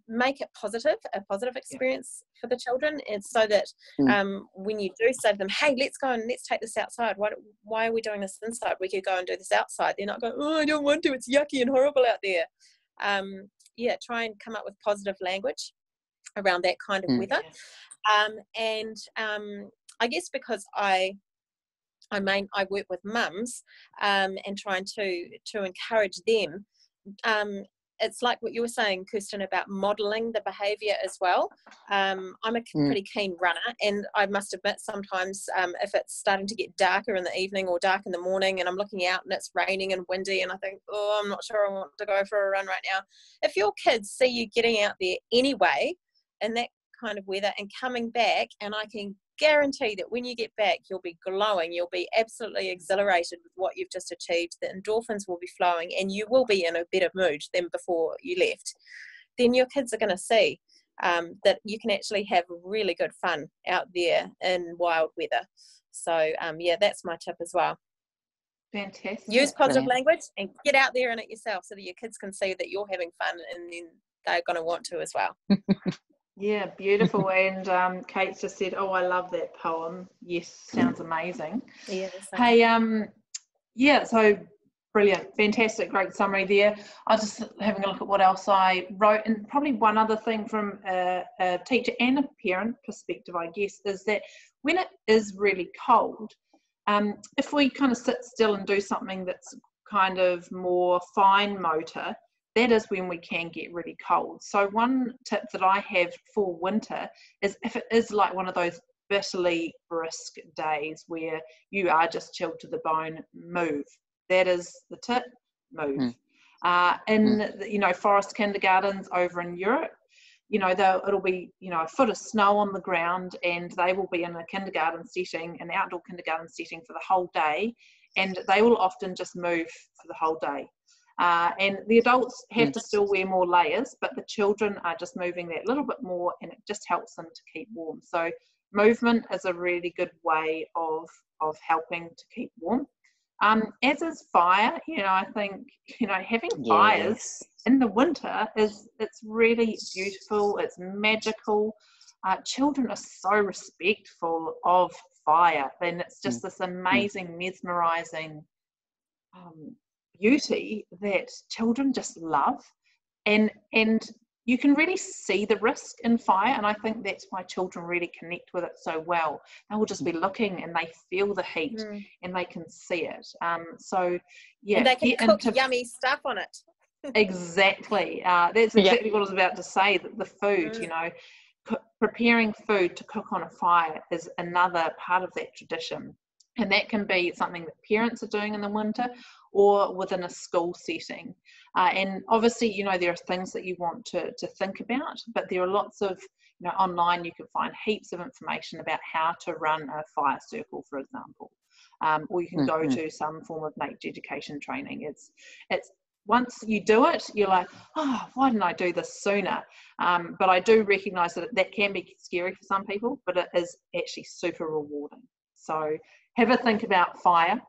make it positive, a positive experience for the children, and so that Mm. um, when you do say to them, "Hey, let's go and let's take this outside," why why are we doing this inside? We could go and do this outside. They're not going, "Oh, I don't want to. It's yucky and horrible out there." Um, yeah, try and come up with positive language around that kind of Mm. weather. Um, and um, I guess because I I main I work with mums um, and trying to to encourage them. Um, it's like what you were saying, Kirsten, about modelling the behaviour as well. Um, I'm a Mm. pretty keen runner, and I must admit sometimes um, if it's starting to get darker in the evening or dark in the morning, and I'm looking out and it's raining and windy, and I think, oh, I'm not sure I want to go for a run right now. If your kids see you getting out there anyway in that kind of weather and coming back, and I can guarantee that when you get back, you'll be glowing, you'll be absolutely exhilarated with what you've just achieved, the endorphins will be flowing, and you will be in a better mood than before you left. Then your kids are going to see um, that you can actually have really good fun out there in wild weather. So, um, yeah, that's my tip as well. fantastic Use positive Brilliant. language and get out there in it yourself so that your kids can see that you're having fun and then they're going to want to as well. Yeah, beautiful. and um, Kate just said, "Oh, I love that poem." Yes, sounds amazing. Yeah. Hey, um, yeah, so brilliant, fantastic, great summary there. I was just having a look at what else I wrote, and probably one other thing from a, a teacher and a parent perspective, I guess, is that when it is really cold, um, if we kind of sit still and do something that's kind of more fine motor, that is when we can get really cold. So one tip that I have for winter is if it is like one of those bitterly brisk days where you are just chilled to the bone, move. That is the tip, move. Mm. Uh, in the, you know forest kindergartens over in Europe, you know they'll, it'll be you know a foot of snow on the ground, and they will be in a kindergarten setting, an outdoor kindergarten setting for the whole day, and they will often just move for the whole day. Uh, and the adults have Mm. to still wear more layers, but the children are just moving that little bit more, and it just helps them to keep warm. So movement is a really good way of of helping to keep warm. Um, as is fire, you know, I think you know having fires yes in the winter is it's really beautiful. It's magical. Uh, children are so respectful of fire, and it's just this amazing, mesmerizing um, beauty that children just love, and and you can really see the risk in fire, and I think that's why children really connect with it so well. They will just be looking and they feel the heat Mm. and they can see it. Um, so yeah, and they can get cook into yummy stuff on it. exactly uh, that's Yeah. exactly what i was about to say that the food Mm. you know preparing food to cook on a fire is another part of that tradition. And that can be something that parents are doing in the winter or within a school setting. Uh, and obviously, you know, there are things that you want to, to think about, but there are lots of, you know, online you can find heaps of information about how to run a fire circle, for example. Um, or you can mm-hmm. go to some form of nature education training. It's, it's once you do it, you're like, oh, why didn't I do this sooner? Um, but I do recognize that that can be scary for some people, but it is actually super rewarding. So have a think about fire.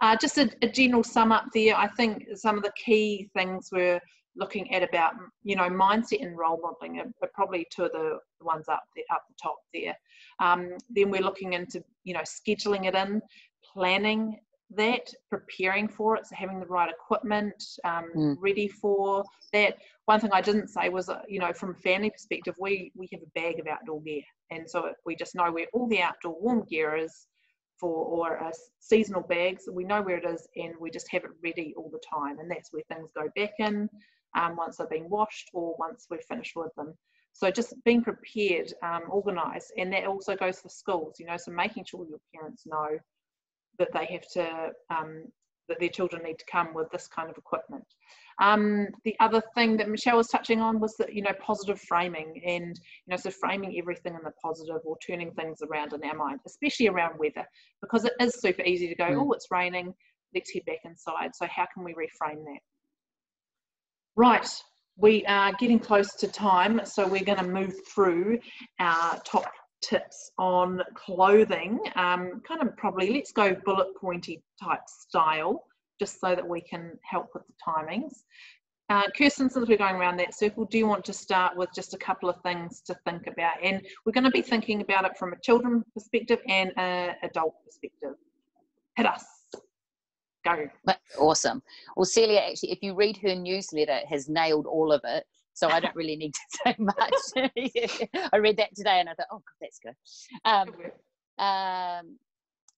Uh, just a, a, general sum up there. I think some of the key things we're looking at about, you know, mindset and role modeling are, are probably two of the ones up the up the top there. Um, then we're looking into, you know, scheduling it in, planning that, preparing for it, so having the right equipment um, mm. ready for that. One thing I didn't say was, uh, you know, from a family perspective, we we have a bag of outdoor gear, and so we just know where all the outdoor warm gear is for or seasonal bags. We know where it is, and we just have it ready all the time, and that's where things go back in um, once they've been washed or once we're finished with them. So just being prepared, um, organised, and that also goes for schools. You know, so making sure your parents know that they have to um, that their children need to come with this kind of equipment. Um, the other thing that Michelle was touching on was that you know positive framing and you know so framing everything in the positive or turning things around in our mind, especially around weather, because it is super easy to go, mm. oh it's raining, let's head back inside. So how can we reframe that? Right, we are getting close to time, so we're going to move through our top tips on clothing, um, kind of probably let's go bullet pointy type style, just so that we can help with the timings. Uh, Kirsten, since we're going around that circle, do you want to start with just a couple of things to think about? And we're going to be thinking about it from a children perspective and an adult perspective. Hit us. Go. Awesome. Well, Celia, actually, if you read her newsletter, has nailed all of it. So I don't really need to say much. I read that today and I thought, oh, God, that's good. Um, um,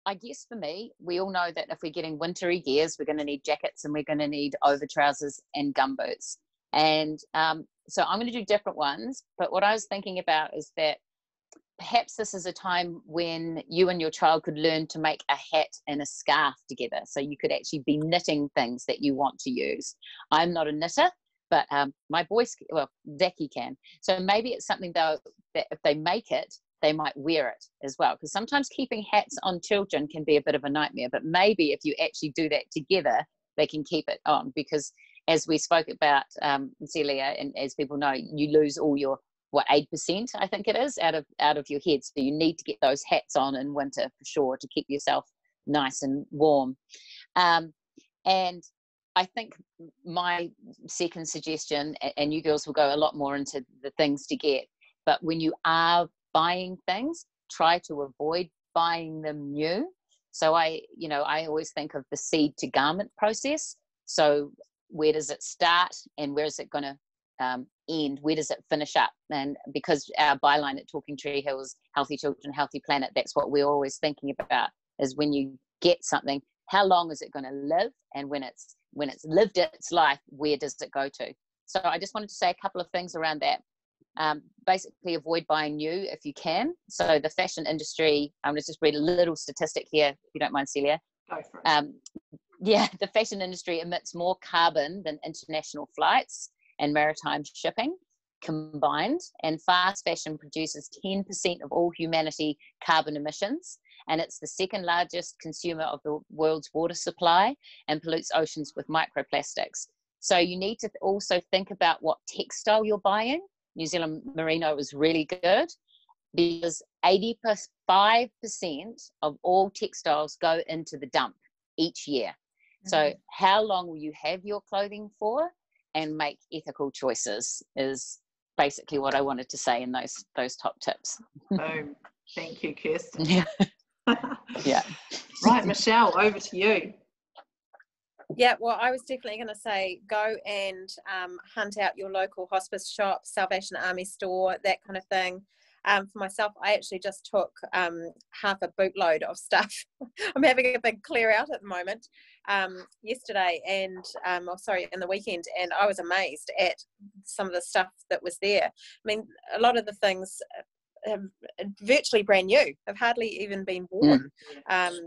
I guess for me, we all know that if we're getting wintry gears, we're going to need jackets and we're going to need over trousers and gumboots. And um, so I'm going to do different ones. But what I was thinking about is that perhaps this is a time when you and your child could learn to make a hat and a scarf together. So you could actually be knitting things that you want to use. I'm not a knitter, but um, my boys, well, Zaki can. So maybe it's something though that if they make it, they might wear it as well. Because sometimes keeping hats on children can be a bit of a nightmare. But maybe if you actually do that together, they can keep it on. Because as we spoke about, um, Celia, and as people know, you lose all your what eight percent I think it is out of out of your head. So you need to get those hats on in winter for sure to keep yourself nice and warm. Um, and I think my second suggestion, and you girls will go a lot more into the things to get, but when you are buying things, try to avoid buying them new. So I, you know, I always think of the seed to garment process. So where does it start and where is it going to um, end? Where does it finish up? And because our byline at Talking Tree Hills, Healthy Children, Healthy Planet, that's what we're always thinking about is when you get something, how long is it going to live? And when it's when it's lived its life, where does it go to? So I just wanted to say a couple of things around that. Um, basically, avoid buying new if you can. So the fashion industry, I'm going to just read a little statistic here, if you don't mind, Celia. Go for it. Um, yeah, the fashion industry emits more carbon than international flights and maritime shipping combined, and fast fashion produces 10% of all humanity carbon emissions and it's the second largest consumer of the world's water supply and pollutes oceans with microplastics. So you need to also think about what textile you're buying. New Zealand Merino was really good because 85% of all textiles go into the dump each year. Mm-hmm. So how long will you have your clothing for and make ethical choices is basically what I wanted to say in those those top tips. Boom. Thank you, Kirsten. Yeah yeah. Right, Michelle, over to you. Yeah, well, I was definitely going to say go and um, hunt out your local hospice shop, Salvation Army store, that kind of thing. Um, for myself, I actually just took um, half a bootload of stuff. I'm having a big clear out at the moment. um, yesterday and um, oh, sorry, in the weekend, and I was amazed at some of the stuff that was there. I mean, a lot of the things have virtually brand new, have hardly even been worn. Mm. Um,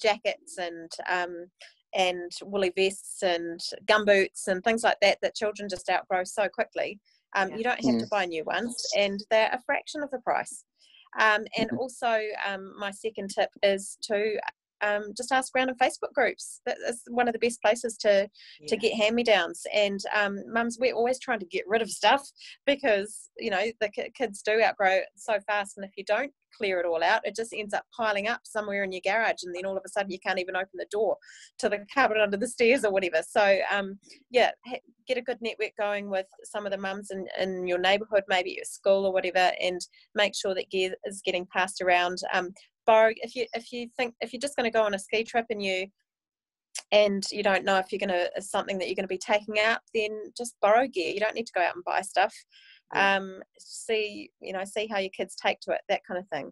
jackets and um, and woolly vests and gumboots and things like that that children just outgrow so quickly. Um, yeah. You don't have mm. to buy new ones, and they're a fraction of the price. Um, and mm-hmm. also, um, my second tip is to um, just ask around in Facebook groups. That's one of the best places to yeah. to get hand me downs. And um, mums, we're always trying to get rid of stuff because you know the kids do outgrow so fast, and if you don't clear it all out, it just ends up piling up somewhere in your garage, and then all of a sudden you can't even open the door to the cupboard under the stairs or whatever. So um, yeah, get a good network going with some of the mums in, in your neighbourhood, maybe at school or whatever, and make sure that gear is getting passed around. Um, borrow if you if you think if you're just going to go on a ski trip and you and you don't know if you're going to something that you're going to be taking out then just borrow gear. You don't need to go out and buy stuff. Um, see you know see how your kids take to it that kind of thing.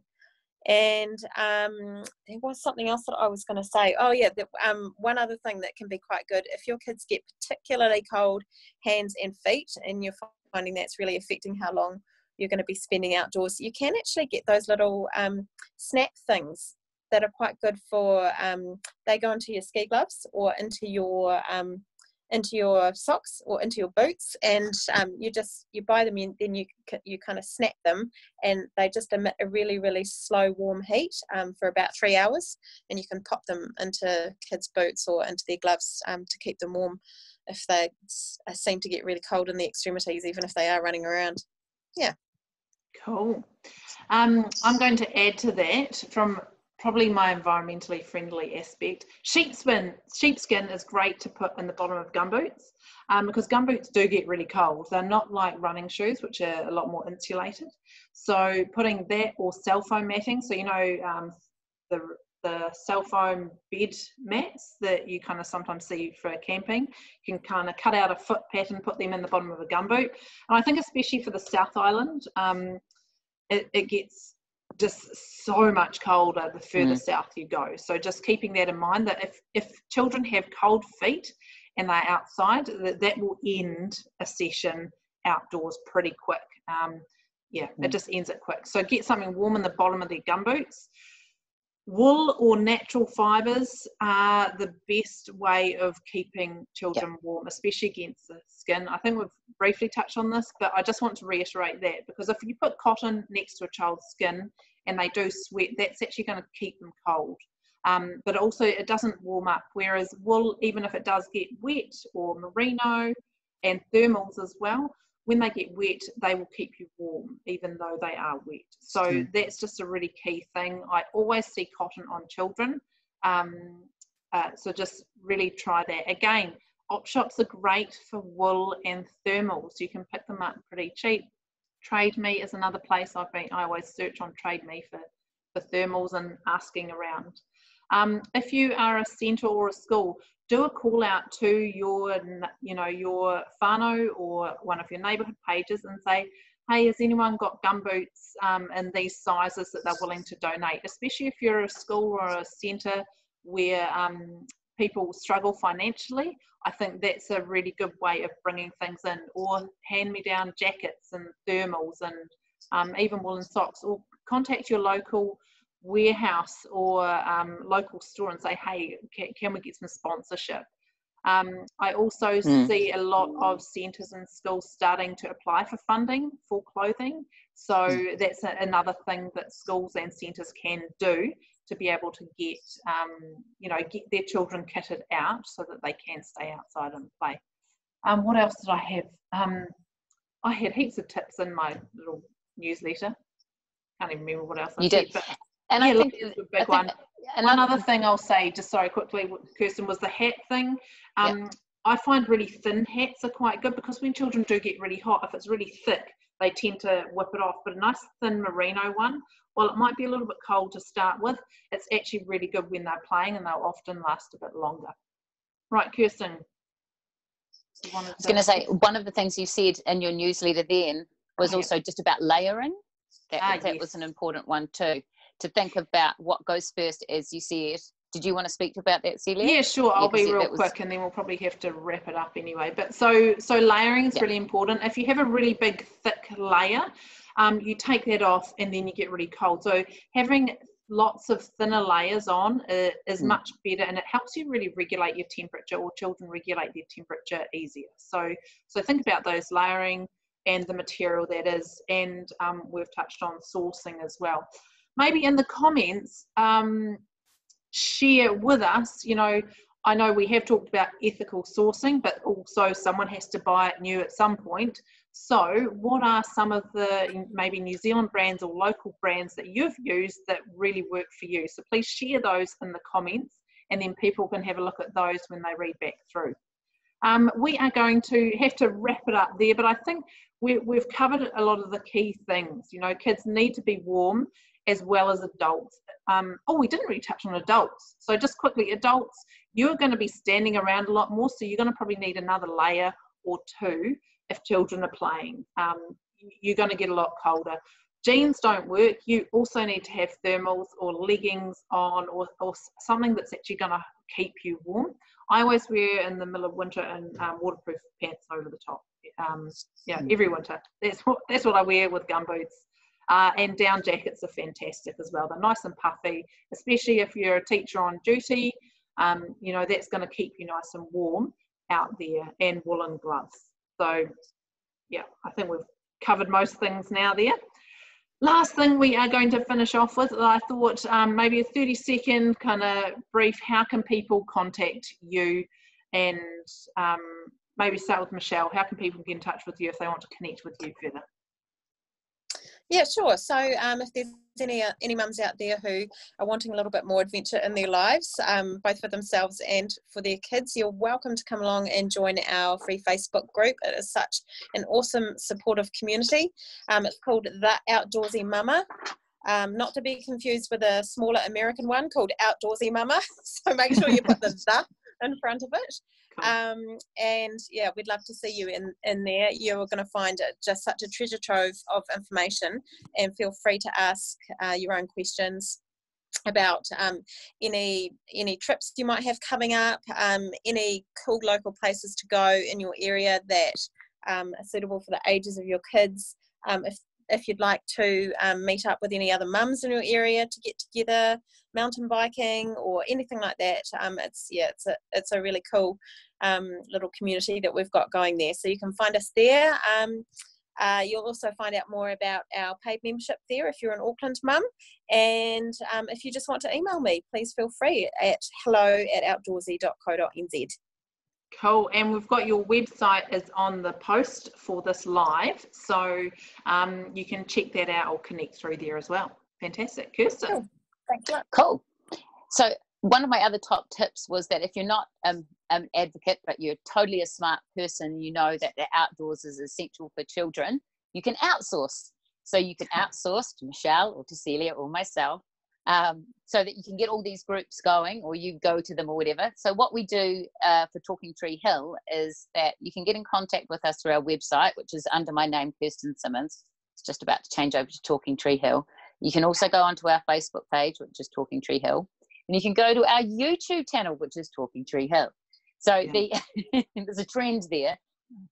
And um, there was something else that I was going to say. Oh yeah, the, um, one other thing that can be quite good if your kids get particularly cold hands and feet, and you're finding that's really affecting how long you're going to be spending outdoors, you can actually get those little um, snap things that are quite good for. Um, they go into your ski gloves or into your um, into your socks or into your boots, and um, you just you buy them and then you you kind of snap them, and they just emit a really really slow warm heat um, for about three hours, and you can pop them into kids' boots or into their gloves um, to keep them warm if they seem to get really cold in the extremities, even if they are running around. Yeah. Cool. Um, I'm going to add to that from probably my environmentally friendly aspect. Sheepskin, sheepskin is great to put in the bottom of gumboots um, because gumboots do get really cold. They're not like running shoes, which are a lot more insulated. So putting that or cell foam matting, so you know um, the the cell foam bed mats that you kind of sometimes see for camping. You can kind of cut out a foot pattern, put them in the bottom of a gumboot. And I think especially for the South Island, um, it, it, gets just so much colder the further mm. south you go. So just keeping that in mind that if, if children have cold feet and they're outside, that, that will end a session outdoors pretty quick. Um, yeah, mm. it just ends it quick. So get something warm in the bottom of their gumboots wool or natural fibers are the best way of keeping children yep. warm, especially against the skin. I think we've briefly touched on this, but I just want to reiterate that because if you put cotton next to a child's skin and they do sweat, that's actually going to keep them cold. Um, but also, it doesn't warm up. Whereas wool, even if it does get wet, or merino and thermals as well, when they get wet, they will keep you warm, even though they are wet. So mm. that's just a really key thing. I always see cotton on children. Um, uh, so just really try that. Again, op shops are great for wool and thermals. You can pick them up pretty cheap. Trade Me is another place I've been. I always search on Trade Me for for thermals and asking around. Um, if you are a centre or a school, do a call out to your, you know, your whānau or one of your neighbourhood pages and say, hey, has anyone got gumboots um, in these sizes that they're willing to donate? Especially if you're a school or a centre where um, people struggle financially, I think that's a really good way of bringing things in. Or hand-me-down jackets and thermals and um, even woolen socks. Or contact your local warehouse or um, local store and say, hey, can, can we get some sponsorship? Um, I also mm. see a lot of centres and schools starting to apply for funding for clothing. So mm. that's a, another thing that schools and centres can do to be able to get, um, you know, get their children kitted out so that they can stay outside and play. Um, what else did I have? Um, I had heaps of tips in my little newsletter. Can't even remember what else I you did. And yeah, I think a big think one. One other thing I'll say, just sorry quickly, Kirsten, was the hat thing. Um, yeah. I find really thin hats are quite good because when children do get really hot, if it's really thick, they tend to whip it off. But a nice thin merino one, while it might be a little bit cold to start with, it's actually really good when they're playing and they'll often last a bit longer. Right, Kirsten. I was going to say, one of the things you said in your newsletter then was oh, also just about layering. That, ah, that yes. was an important one too to think about what goes first, as you said, did you want to speak about that, Celia? Yeah, sure. I'll yeah, be real was... quick, and then we'll probably have to wrap it up anyway. But so so layering is yeah. really important. If you have a really big thick layer, um, you take that off, and then you get really cold. So having lots of thinner layers on uh, is mm. much better and it helps you really regulate your temperature or children regulate their temperature easier so so think about those layering and the material that is and um, we've touched on sourcing as well maybe in the comments um, share with us, you know, I know we have talked about ethical sourcing, but also someone has to buy it new at some point. So, what are some of the maybe New Zealand brands or local brands that you've used that really work for you? So, please share those in the comments, and then people can have a look at those when they read back through. Um, we are going to have to wrap it up there, but I think we, we've covered a lot of the key things. You know, kids need to be warm as well as adults. Um, oh, we didn't really touch on adults. So just quickly, adults, you're going to be standing around a lot more, so you're going to probably need another layer or two if children are playing. Um, you're going to get a lot colder. Jeans don't work. You also need to have thermals or leggings on or, or something that's actually going to keep you warm. I always wear in the middle of winter and um, waterproof pants over the top. Um, yeah, every winter. That's what that's what I wear with gum boots uh, and down jackets are fantastic as well. They're nice and puffy, especially if you're a teacher on duty. Um, you know, that's going to keep you nice and warm out there, and woolen gloves. So, yeah, I think we've covered most things now there. Last thing we are going to finish off with, I thought um, maybe a 30 second kind of brief. How can people contact you? And um, maybe start with Michelle. How can people get in touch with you if they want to connect with you further? Yeah, sure. So um, if there's any uh, any mums out there who are wanting a little bit more adventure in their lives, um, both for themselves and for their kids, you're welcome to come along and join our free Facebook group. It is such an awesome, supportive community. Um, it's called The Outdoorsy Mama. Um, not to be confused with a smaller American one called Outdoorsy Mama. So make sure you put the the in front of it. Um, and yeah, we'd love to see you in, in there. You're going to find it just such a treasure trove of information, and feel free to ask uh, your own questions about um, any any trips you might have coming up, um, any cool local places to go in your area that um, are suitable for the ages of your kids. Um, if if you'd like to um, meet up with any other mums in your area to get together, mountain biking or anything like that, um, it's yeah, it's a it's a really cool um, little community that we've got going there. So you can find us there. Um, uh, you'll also find out more about our paid membership there if you're an Auckland mum. And um, if you just want to email me, please feel free at hello at outdoorsy.co.nz. Cool, and we've got your website is on the post for this live, so um, you can check that out or connect through there as well. Fantastic, Kirsten. Cool. Thanks a lot. Cool. So one of my other top tips was that if you're not um, an advocate, but you're totally a smart person, you know that the outdoors is essential for children, you can outsource. So you can outsource to Michelle or to Celia or myself um, so that you can get all these groups going or you go to them or whatever. So, what we do uh, for Talking Tree Hill is that you can get in contact with us through our website, which is under my name, Kirsten Simmons. It's just about to change over to Talking Tree Hill. You can also go onto our Facebook page, which is Talking Tree Hill. And you can go to our YouTube channel, which is Talking Tree Hill. So, yeah. the, there's a trend there.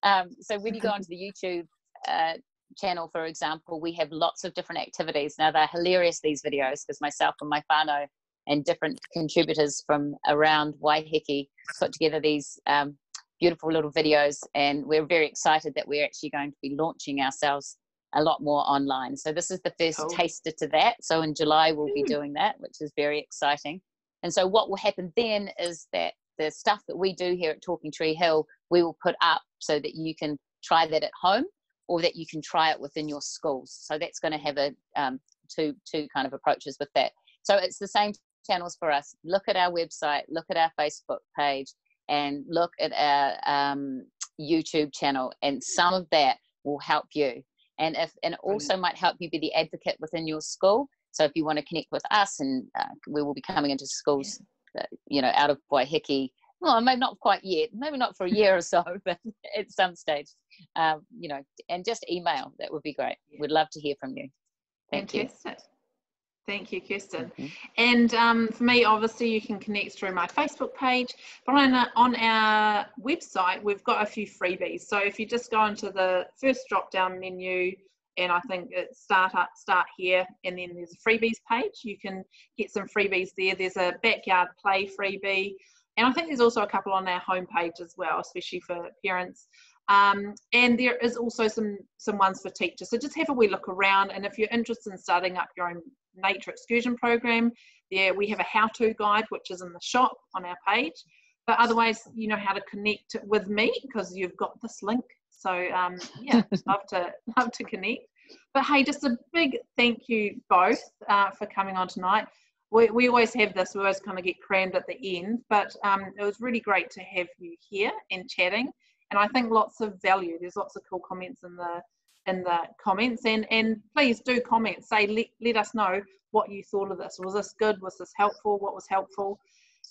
Um, so, when you go onto the YouTube uh, channel, for example, we have lots of different activities. Now they're hilarious these videos because myself and my whānau and different contributors from around Waiheke put together these um, beautiful little videos, and we're very excited that we're actually going to be launching ourselves a lot more online. So this is the first oh. taster to that. So in July we'll be doing that, which is very exciting. And so what will happen then is that the stuff that we do here at Talking Tree Hill, we will put up so that you can try that at home or that you can try it within your schools. So that's going to have a um, two two kind of approaches with that. So it's the same channels for us. Look at our website, look at our Facebook page, and look at our um, YouTube channel, and some of that will help you. And if and it also might help you be the advocate within your school. So if you want to connect with us, and uh, we will be coming into schools, uh, you know, out of Waiheke well, maybe not quite yet, maybe not for a year or so, but at some stage, um, you know, and just email. That would be great. We'd love to hear from you. Thank Fantastic. you. Thank you, Kirsten. Mhm. And um, for me, obviously, you can connect through my Facebook page. But on our, on our website, we've got a few freebies. So if you just go into the first drop down menu, and I think it's start up, start here, and then there's a freebies page. You can get some freebies there. There's a backyard play freebie, and I think there's also a couple on our homepage as well, especially for parents. Um, and there is also some some ones for teachers. So just have a wee look around, and if you're interested in starting up your own nature excursion program, there we have a how-to guide which is in the shop on our page. But otherwise, you know how to connect with me because you've got this link. So um, yeah, love to love to connect. But hey, just a big thank you both uh, for coming on tonight. We, we always have this, we always kind of get crammed at the end, but um, it was really great to have you here and chatting and I think lots of value. There's lots of cool comments in the in the comments, and and please do comment. Say let let us know what you thought of this. Was this good? Was this helpful? What was helpful?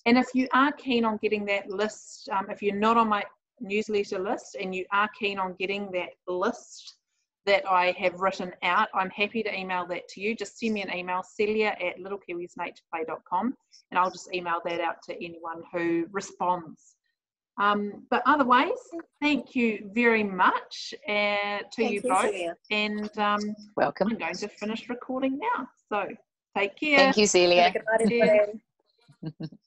And if you are keen on getting that list, um, if you're not on my newsletter list and you are keen on getting that list that I have written out, I'm happy to email that to you. Just send me an email, celia at littlekiwisnatureplay.com, and I'll just email that out to anyone who responds. Um, but otherwise, thank you very much uh, to Thank you you, both. Celia. And um, Welcome. I'm going to finish recording now. So take care. Thank you, Have Celia.